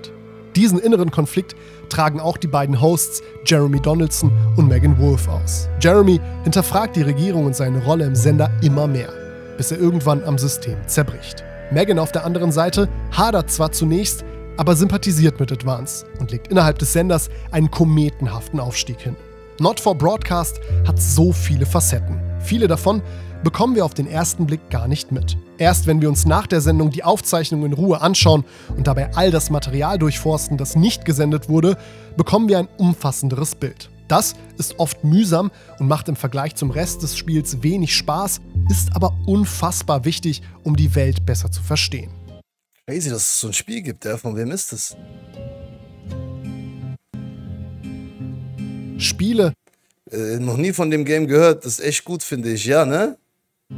Diesen inneren Konflikt tragen auch die beiden Hosts Jeremy Donaldson und Megan Wolf aus. Jeremy hinterfragt die Regierung und seine Rolle im Sender immer mehr, bis er irgendwann am System zerbricht. Megan auf der anderen Seite hadert zwar zunächst, aber sympathisiert mit Advance und legt innerhalb des Senders einen kometenhaften Aufstieg hin. Not for Broadcast hat so viele Facetten. Viele davon bekommen wir auf den ersten Blick gar nicht mit. Erst wenn wir uns nach der Sendung die Aufzeichnung in Ruhe anschauen und dabei all das Material durchforsten, das nicht gesendet wurde, bekommen wir ein umfassenderes Bild. Das ist oft mühsam und macht im Vergleich zum Rest des Spiels wenig Spaß, ist aber unfassbar wichtig, um die Welt besser zu verstehen. Crazy, dass es so ein Spiel gibt, ja. Von wem ist das? Spiele Äh, noch nie von dem Game gehört. Das ist echt gut, finde ich. Ja, ne?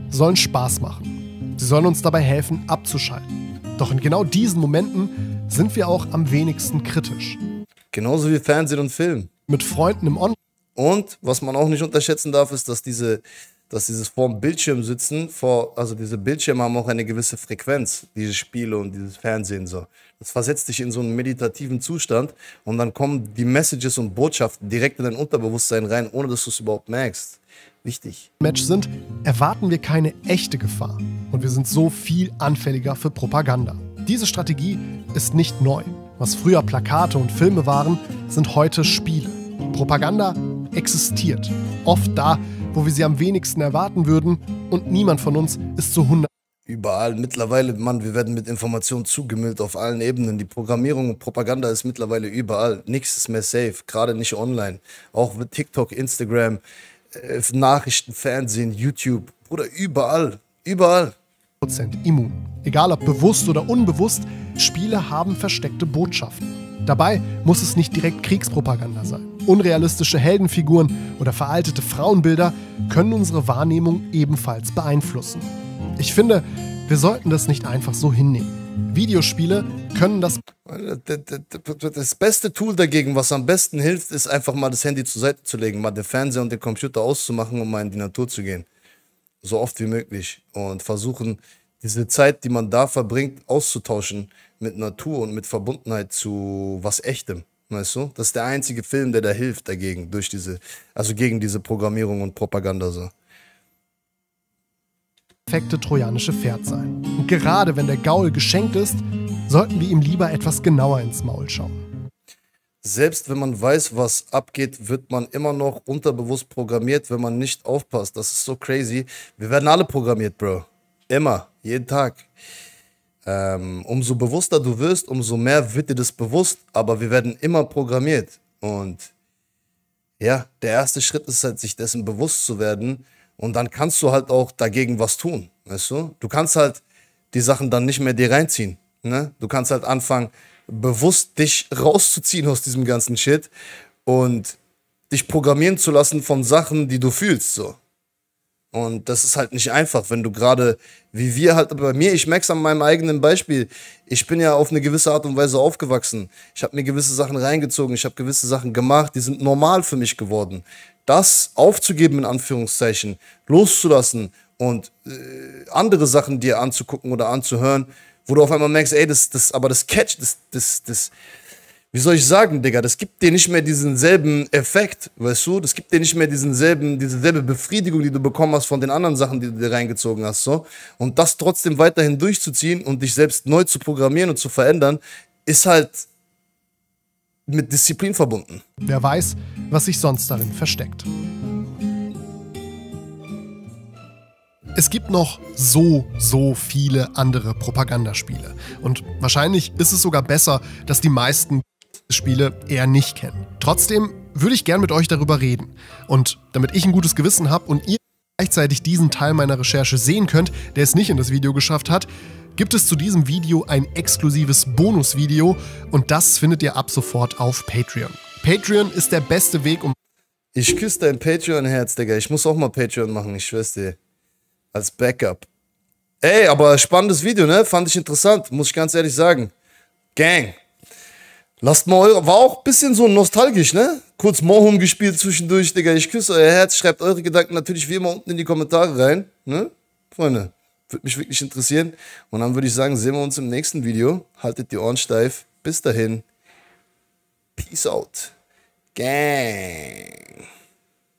Sollen Spaß machen. Sie sollen uns dabei helfen, abzuschalten. Doch in genau diesen Momenten sind wir auch am wenigsten kritisch. Genauso wie Fernsehen und Film. Mit Freunden im On Und was man auch nicht unterschätzen darf, ist, dass diese, dass dieses vorm Bildschirm sitzen, vor, also diese Bildschirme haben auch eine gewisse Frequenz, diese Spiele und dieses Fernsehen so. Das versetzt dich in so einen meditativen Zustand und dann kommen die Messages und Botschaften direkt in dein Unterbewusstsein rein, ohne dass du es überhaupt merkst. Wichtig. Match sind, erwarten wir keine echte Gefahr. Und wir sind so viel anfälliger für Propaganda. Diese Strategie ist nicht neu. Was früher Plakate und Filme waren, sind heute Spiele. Propaganda existiert. Oft da, wo wir sie am wenigsten erwarten würden und niemand von uns ist zu 100 Überall. Mittlerweile, Mann, wir werden mit Informationen zugemüllt auf allen Ebenen. Die Programmierung und Propaganda ist mittlerweile überall. Nichts ist mehr safe, gerade nicht online. Auch mit TikTok, Instagram, Nachrichten, Fernsehen, YouTube. Bruder, überall. Überall. Prozent immun. Egal ob bewusst oder unbewusst, Spiele haben versteckte Botschaften. Dabei muss es nicht direkt Kriegspropaganda sein. Unrealistische Heldenfiguren oder veraltete Frauenbilder können unsere Wahrnehmung ebenfalls beeinflussen. Ich finde, wir sollten das nicht einfach so hinnehmen. Videospiele können das Das beste Tool dagegen, was am besten hilft, ist einfach mal das Handy zur Seite zu legen, mal den Fernseher und den Computer auszumachen und mal in die Natur zu gehen. So oft wie möglich. Und versuchen, diese Zeit, die man da verbringt, auszutauschen mit Natur und mit Verbundenheit zu was Echtem. Weißt du? Das ist der einzige Film, der da hilft dagegen, durch diese, also gegen diese Programmierung und Propaganda so. perfekte trojanische Pferd sein. Gerade wenn der Gaul geschenkt ist, sollten wir ihm lieber etwas genauer ins Maul schauen. Selbst wenn man weiß, was abgeht, wird man immer noch unterbewusst programmiert, wenn man nicht aufpasst. Das ist so crazy. Wir werden alle programmiert, Bro. Immer, jeden Tag. Ähm, umso bewusster du wirst, umso mehr wird dir das bewusst, aber wir werden immer programmiert. Und ja, der erste Schritt ist halt, sich dessen bewusst zu werden. Und dann kannst du halt auch dagegen was tun. Weißt du? Du kannst halt die Sachen dann nicht mehr dir reinziehen. Ne? Du kannst halt anfangen, bewusst dich rauszuziehen aus diesem ganzen Shit und dich programmieren zu lassen von Sachen, die du fühlst. So. Und das ist halt nicht einfach, wenn du gerade, wie wir halt bei mir, ich merke es an meinem eigenen Beispiel, ich bin ja auf eine gewisse Art und Weise aufgewachsen. Ich habe mir gewisse Sachen reingezogen, ich habe gewisse Sachen gemacht, die sind normal für mich geworden. Das aufzugeben, in Anführungszeichen, loszulassen und äh, andere Sachen dir anzugucken oder anzuhören, wo du auf einmal merkst, ey, das, das, aber das Catch, das, das, das, wie soll ich sagen, Digga, das gibt dir nicht mehr diesen selben Effekt, weißt du? Das gibt dir nicht mehr diesen selben, diese selbe Befriedigung, die du bekommen hast von den anderen Sachen, die du dir reingezogen hast, so. Und das trotzdem weiterhin durchzuziehen und dich selbst neu zu programmieren und zu verändern, ist halt mit Disziplin verbunden. Wer weiß, was sich sonst darin versteckt. Es gibt noch so, so viele andere Propagandaspiele. Und wahrscheinlich ist es sogar besser, dass die meisten Spiele eher nicht kennen. Trotzdem würde ich gern mit euch darüber reden. Und damit ich ein gutes Gewissen habe und ihr gleichzeitig diesen Teil meiner Recherche sehen könnt, der es nicht in das Video geschafft hat, gibt es zu diesem Video ein exklusives Bonusvideo und das findet ihr ab sofort auf Patreon. Patreon ist der beste Weg, um. Ich küsse dein Patreon-Herz, Digga. Ich muss auch mal Patreon machen, ich schwör's dir. Als Backup. Ey, aber spannendes Video, ne? Fand ich interessant, muss ich ganz ehrlich sagen. Gang. Lasst mal eure. War auch ein bisschen so nostalgisch, ne? Kurz Mohum gespielt zwischendurch, Digga. Ich küsse euer Herz. Schreibt eure Gedanken natürlich wie immer unten in die Kommentare rein, ne? Freunde. Würde mich wirklich interessieren. Und dann würde ich sagen, sehen wir uns im nächsten Video. Haltet die Ohren steif. Bis dahin. Peace out. Gang.